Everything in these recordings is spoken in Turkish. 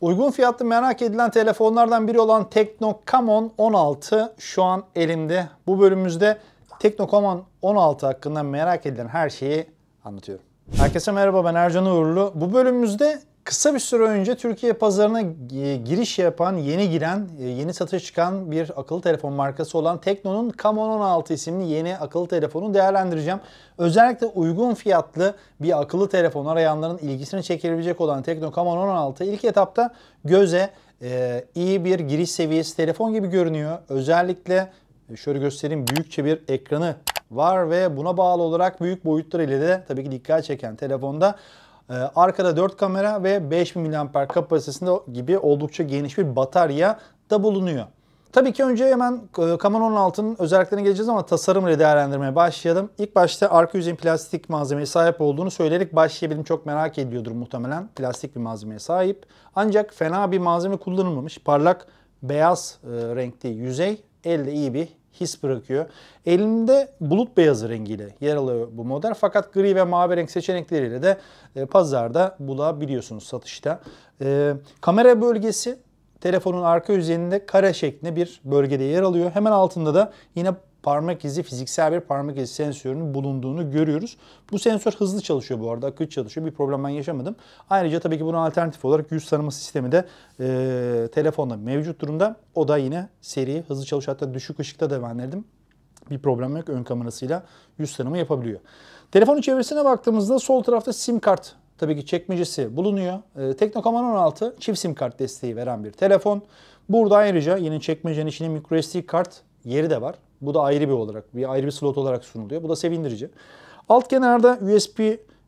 Uygun fiyatlı merak edilen telefonlardan biri olan Tekno Camon 16 şu an elimde. Bu bölümümüzde Tekno Camon 16 hakkında merak edilen her şeyi anlatıyorum. Herkese merhaba ben Ercan Uğurlu. Bu bölümümüzde kısa bir süre önce Türkiye pazarına giriş yapan, yeni giren, yeni satışa çıkan bir akıllı telefon markası olan Tekno'nun Camon 16 isimli yeni akıllı telefonu değerlendireceğim. Özellikle uygun fiyatlı bir akıllı telefon arayanların ilgisini çekebilecek olan Tekno Camon 16 ilk etapta göze e, iyi bir giriş seviyesi telefon gibi görünüyor. Özellikle şöyle göstereyim büyükçe bir ekranı var ve buna bağlı olarak büyük boyutlar ile de tabii ki dikkat çeken telefonda arkada 4 kamera ve 5000 mAh kapasitesinde gibi oldukça geniş bir batarya da bulunuyor. Tabii ki önce hemen e, Camon 16'nın özelliklerine geleceğiz ama tasarım ile değerlendirmeye başlayalım. İlk başta arka yüzeyin plastik malzemeye sahip olduğunu söyleyerek başlayabilirim. Çok merak ediyordur muhtemelen. Plastik bir malzemeye sahip. Ancak fena bir malzeme kullanılmamış. Parlak beyaz e, renkli yüzey elde iyi bir his bırakıyor. Elinde bulut beyazı rengiyle yer alıyor bu model fakat gri ve mavi renk seçenekleriyle de e, pazarda bulabiliyorsunuz satışta. E, kamera bölgesi telefonun arka yüzeyinde kare şeklinde bir bölgede yer alıyor. Hemen altında da yine parmak izi, fiziksel bir parmak izi sensörünün bulunduğunu görüyoruz. Bu sensör hızlı çalışıyor bu arada, akıcı çalışıyor. Bir problem ben yaşamadım. Ayrıca tabii ki buna alternatif olarak yüz tanıma sistemi de e, telefonda mevcut durumda. O da yine seri, hızlı çalışıyor. Hatta düşük ışıkta da ben denedim. Bir problem yok ön kamerasıyla yüz tanımı yapabiliyor. Telefonun çevresine baktığımızda sol tarafta sim kart tabii ki çekmecesi bulunuyor. E, Teknokaman 16 çift sim kart desteği veren bir telefon. Burada ayrıca yine çekmecenin içine microSD kart yeri de var. Bu da ayrı bir olarak, bir ayrı bir slot olarak sunuluyor. Bu da sevindirici. Alt kenarda USB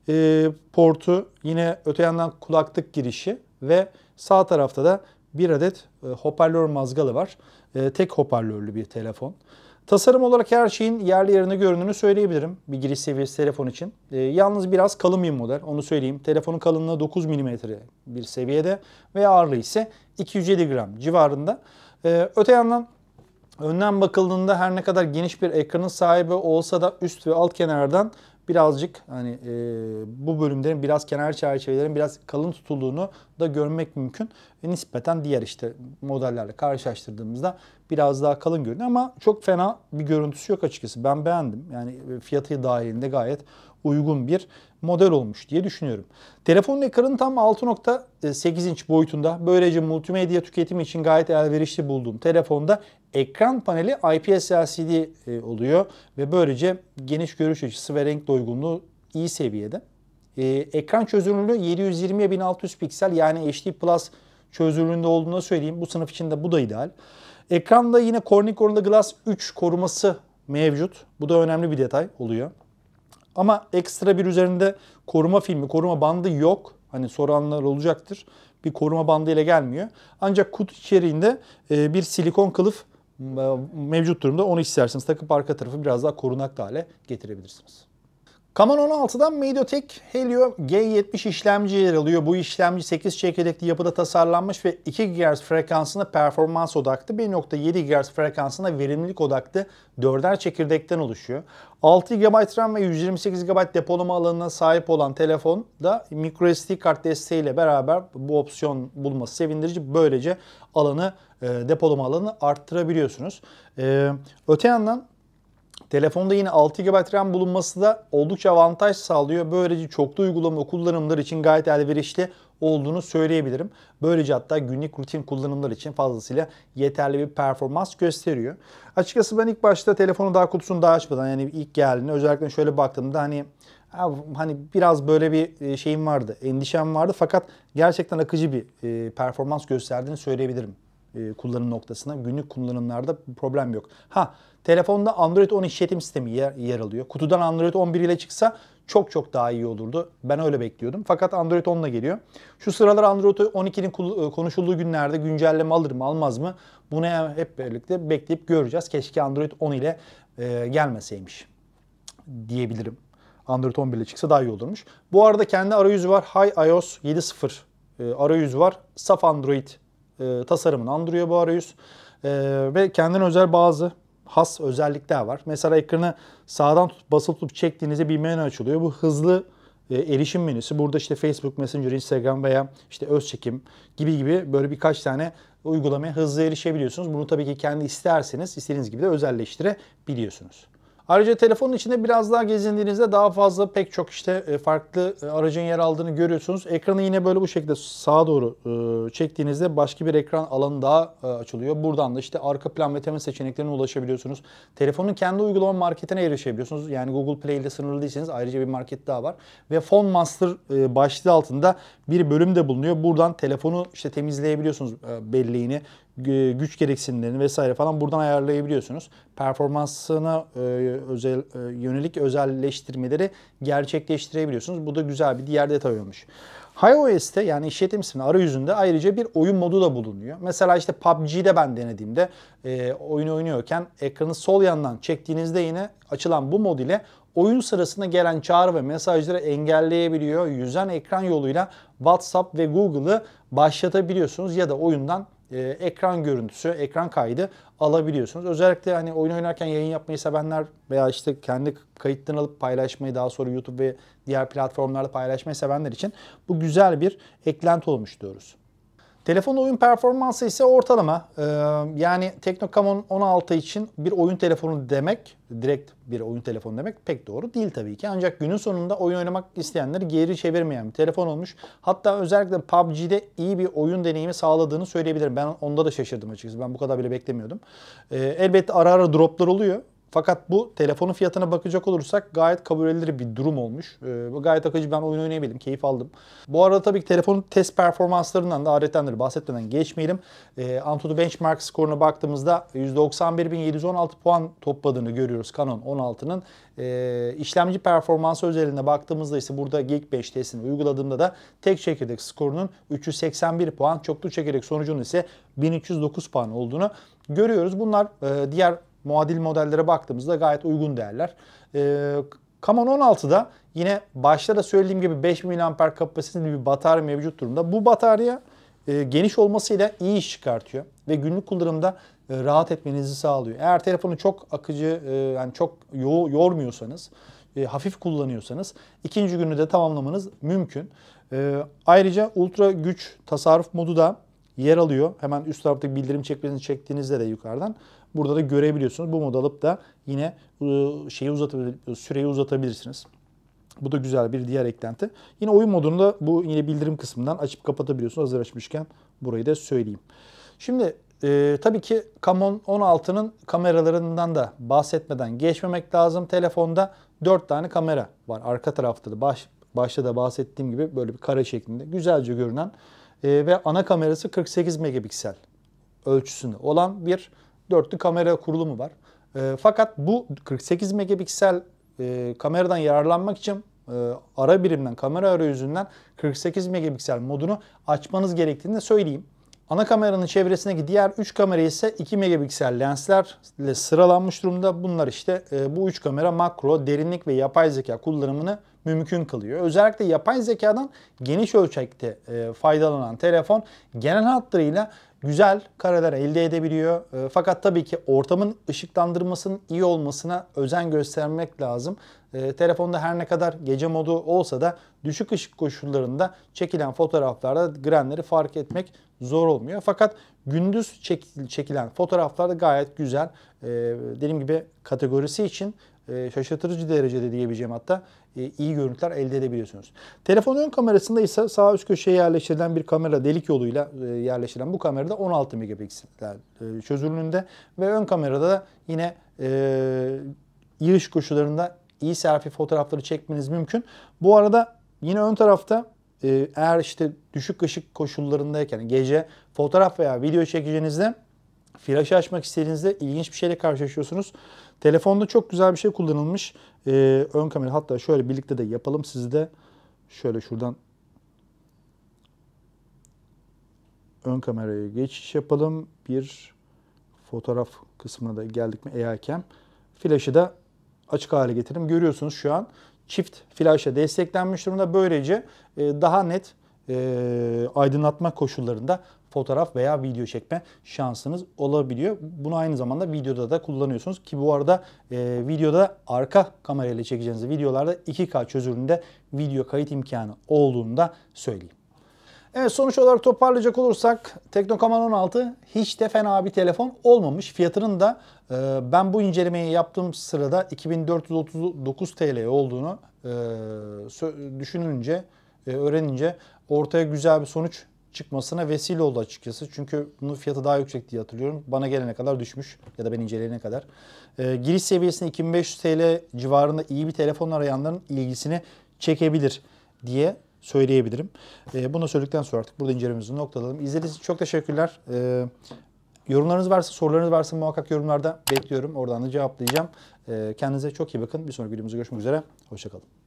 e, portu, yine öte yandan kulaklık girişi ve sağ tarafta da bir adet e, hoparlör mazgalı var. E, tek hoparlörlü bir telefon. Tasarım olarak her şeyin yerli yerine göründüğünü söyleyebilirim bir giriş seviyesi telefon için. E, yalnız biraz kalın bir model onu söyleyeyim. Telefonun kalınlığı 9 mm bir seviyede ve ağırlığı ise 207 gram civarında. E, öte yandan Önden bakıldığında her ne kadar geniş bir ekranın sahibi olsa da üst ve alt kenardan birazcık hani e, bu bölümlerin biraz kenar çerçevelerin biraz kalın tutulduğunu da görmek mümkün. Ve nispeten diğer işte modellerle karşılaştırdığımızda biraz daha kalın görünüyor ama çok fena bir görüntüsü yok açıkçası. Ben beğendim. Yani fiyatı dahilinde gayet uygun bir model olmuş diye düşünüyorum. Telefonun ekranı tam 6.8 inç boyutunda. Böylece multimedya tüketimi için gayet elverişli bulduğum telefonda ekran paneli IPS LCD e, oluyor ve böylece geniş görüş açısı ve renk doygunluğu iyi seviyede. Ee, ekran çözünürlüğü 720'ye 1600 piksel yani HD Plus çözünürlüğünde olduğunu söyleyeyim. Bu sınıf için de bu da ideal. Ekranda yine Corning Gorilla Glass 3 koruması mevcut. Bu da önemli bir detay oluyor. Ama ekstra bir üzerinde koruma filmi, koruma bandı yok. Hani soranlar olacaktır. Bir koruma bandı ile gelmiyor. Ancak kutu içeriğinde e, bir silikon kılıf e, mevcut durumda. Onu isterseniz takıp arka tarafı biraz daha korunaklı hale getirebilirsiniz. Camon 16'dan MediaTek Helio G70 işlemci yer alıyor. Bu işlemci 8 çekirdekli yapıda tasarlanmış ve 2 GHz frekansında performans odaklı, 1.7 GHz frekansında verimlilik odaklı 4'er çekirdekten oluşuyor. 6 GB RAM ve 128 GB depolama alanına sahip olan telefon da microSD kart desteğiyle beraber bu opsiyon bulması sevindirici. Böylece alanı, e, depolama alanını arttırabiliyorsunuz. E, öte yandan Telefonda yine 6 GB RAM bulunması da oldukça avantaj sağlıyor. Böylece çoklu uygulama kullanımlar için gayet elverişli olduğunu söyleyebilirim. Böylece hatta günlük rutin kullanımlar için fazlasıyla yeterli bir performans gösteriyor. Açıkçası ben ilk başta telefonu daha kutusunu daha açmadan yani ilk geldiğinde özellikle şöyle baktığımda hani hani biraz böyle bir e, şeyim vardı, endişem vardı fakat gerçekten akıcı bir e, performans gösterdiğini söyleyebilirim e, kullanım noktasına. Günlük kullanımlarda problem yok. Ha telefonda Android 10 işletim sistemi yer, yer alıyor. Kutudan Android 11 ile çıksa çok çok daha iyi olurdu. Ben öyle bekliyordum. Fakat Android 10 ile geliyor. Şu sıralar Android 12'nin e, konuşulduğu günlerde güncelleme alır mı almaz mı? Bunu hep birlikte bekleyip göreceğiz. Keşke Android 10 ile e, gelmeseymiş diyebilirim. Android 11 ile çıksa daha iyi olurmuş. Bu arada kendi arayüzü var. Hi iOS 7.0 e, arayüzü var. Saf Android e, tasarımını andırıyor bu arayüz. E, ve kendine özel bazı has özellikler var. Mesela ekranı sağdan tutup basılı tutup çektiğinizde bir menü açılıyor. Bu hızlı e, erişim menüsü. Burada işte Facebook, Messenger, Instagram veya işte öz çekim gibi gibi böyle birkaç tane uygulamaya hızlı erişebiliyorsunuz. Bunu tabii ki kendi isterseniz istediğiniz gibi de özelleştirebiliyorsunuz. Ayrıca telefonun içinde biraz daha gezindiğinizde daha fazla pek çok işte e, farklı e, aracın yer aldığını görüyorsunuz. Ekranı yine böyle bu şekilde sağa doğru e, çektiğinizde başka bir ekran alanı daha açılıyor. Buradan da işte arka plan ve tema seçeneklerine ulaşabiliyorsunuz. Telefonun kendi uygulama marketine erişebiliyorsunuz. Yani Google Play ile sınırlı değilseniz ayrıca bir market daha var. Ve Phone Master başlığı altında bir bölüm de bulunuyor. Buradan telefonu işte temizleyebiliyorsunuz belleğini, güç gereksinimlerini vesaire falan buradan ayarlayabiliyorsunuz. Performansına e, özel e, yönelik özelleştirmeleri gerçekleştirebiliyorsunuz. Bu da güzel bir diğer detay olmuş. iOS'te yani işletim arayüzünde ayrıca bir oyun modu da bulunuyor. Mesela işte PUBG'de ben denediğimde e, oyunu oynuyorken ekranı sol yandan çektiğinizde yine açılan bu mod ile oyun sırasında gelen çağrı ve mesajları engelleyebiliyor. Yüzen ekran yoluyla WhatsApp ve Google'ı başlatabiliyorsunuz ya da oyundan e, ekran görüntüsü, ekran kaydı alabiliyorsunuz. Özellikle hani oyun oynarken yayın yapmayı sevenler veya işte kendi kayıtlarını alıp paylaşmayı daha sonra YouTube ve diğer platformlarda paylaşmayı sevenler için bu güzel bir eklenti olmuş diyoruz. Telefon oyun performansı ise ortalama. Ee, yani Tecno 16 için bir oyun telefonu demek, direkt bir oyun telefonu demek pek doğru değil tabii ki. Ancak günün sonunda oyun oynamak isteyenleri geri çevirmeyen bir telefon olmuş. Hatta özellikle PUBG'de iyi bir oyun deneyimi sağladığını söyleyebilirim. Ben onda da şaşırdım açıkçası. Ben bu kadar bile beklemiyordum. Ee, elbette ara ara droplar oluyor. Fakat bu telefonun fiyatına bakacak olursak gayet kabul edilir bir durum olmuş. Ee, gayet akıcı ben oyun oynayabildim, keyif aldım. Bu arada tabii ki telefonun test performanslarından da adetenleri bahsetmeden geçmeyelim. Ee, Antutu Benchmark skoruna baktığımızda 191.716 puan topladığını görüyoruz Canon 16'nın. Ee, işlemci performansı özelliğine baktığımızda ise burada Geek5 testini uyguladığımda da tek çekirdek skorunun 381 puan, çoklu çekirdek sonucunun ise 1309 puan olduğunu görüyoruz. Bunlar e, diğer muadil modellere baktığımızda gayet uygun değerler. E, Camon 16'da yine başta da söylediğim gibi 5000 mAh kapasiteli bir batarya mevcut durumda. Bu batarya e, geniş olmasıyla iyi iş çıkartıyor ve günlük kullanımda e, rahat etmenizi sağlıyor. Eğer telefonu çok akıcı e, yani çok yo yormuyorsanız, e, hafif kullanıyorsanız ikinci günü de tamamlamanız mümkün. E, ayrıca ultra güç tasarruf modu da yer alıyor. Hemen üst taraftaki bildirim çekmesini çektiğinizde de yukarıdan burada da görebiliyorsunuz. Bu modu alıp da yine ıı, şeyi uzatabilir, süreyi uzatabilirsiniz. Bu da güzel bir diğer eklenti. Yine oyun modunda bu yine bildirim kısmından açıp kapatabiliyorsunuz. Hazır açmışken burayı da söyleyeyim. Şimdi e, tabii ki Camon 16'nın kameralarından da bahsetmeden geçmemek lazım. Telefonda 4 tane kamera var. Arka tarafta da baş, başta da bahsettiğim gibi böyle bir kare şeklinde güzelce görünen e, ve ana kamerası 48 megapiksel ölçüsünde olan bir dörtlü kamera kurulumu var. E, fakat bu 48 megapiksel e, kameradan yararlanmak için e, ara birimden, kamera arayüzünden 48 megapiksel modunu açmanız gerektiğini de söyleyeyim. Ana kameranın çevresindeki diğer 3 kamera ise 2 megapiksel lenslerle sıralanmış durumda. Bunlar işte e, bu 3 kamera makro, derinlik ve yapay zeka kullanımını mümkün kılıyor. Özellikle yapay zekadan geniş ölçekte e, faydalanan telefon genel hatlarıyla güzel kareler elde edebiliyor. E, fakat tabii ki ortamın ışıklandırmasının iyi olmasına özen göstermek lazım. E, telefonda her ne kadar gece modu olsa da düşük ışık koşullarında çekilen fotoğraflarda grenleri fark etmek zor olmuyor. Fakat gündüz çekilen fotoğraflarda gayet güzel. E, dediğim gibi kategorisi için e, şaşırtıcı derecede diyebileceğim hatta e, iyi görüntüler elde edebiliyorsunuz. Telefon ön kamerasında ise sağ üst köşeye yerleştirilen bir kamera delik yoluyla e, yerleştirilen bu kamerada 16 megapiksel çözünürlüğünde ve ön kamerada da yine iyi ışık koşullarında iyi selfie fotoğrafları çekmeniz mümkün. Bu arada yine ön tarafta eğer işte düşük ışık koşullarındayken gece fotoğraf veya video çekeceğinizde flaşı açmak istediğinizde ilginç bir şeyle karşılaşıyorsunuz. Telefonda çok güzel bir şey kullanılmış. Ee, ön kamera hatta şöyle birlikte de yapalım sizde. Şöyle şuradan ön kameraya geçiş yapalım. Bir fotoğraf kısmına da geldik mi eğerken. Flaşı da açık hale getirelim. Görüyorsunuz şu an çift flaşa desteklenmiş durumda. Böylece e, daha net e, aydınlatma koşullarında fotoğraf veya video çekme şansınız olabiliyor. Bunu aynı zamanda videoda da kullanıyorsunuz ki bu arada e, videoda arka kamerayla çekeceğiniz videolarda 2K çözünürlüğünde video kayıt imkanı olduğunu da söyleyeyim. Evet sonuç olarak toparlayacak olursak Teknokaman 16 hiç de fena bir telefon olmamış. Fiyatının da e, ben bu incelemeyi yaptığım sırada 2439 TL olduğunu e, düşününce, e, öğrenince ortaya güzel bir sonuç çıkmasına vesile oldu açıkçası. Çünkü bunun fiyatı daha yüksek diye hatırlıyorum. Bana gelene kadar düşmüş ya da ben inceleyene kadar. E, giriş seviyesinde 2500 TL civarında iyi bir telefon arayanların ilgisini çekebilir diye söyleyebilirim. E, bunu söyledikten sonra artık burada incelememizi noktalayalım. İzlediğiniz için çok teşekkürler. E, yorumlarınız varsa, sorularınız varsa muhakkak yorumlarda bekliyorum. Oradan da cevaplayacağım. E, kendinize çok iyi bakın. Bir sonraki videomuzda görüşmek üzere. Hoşçakalın.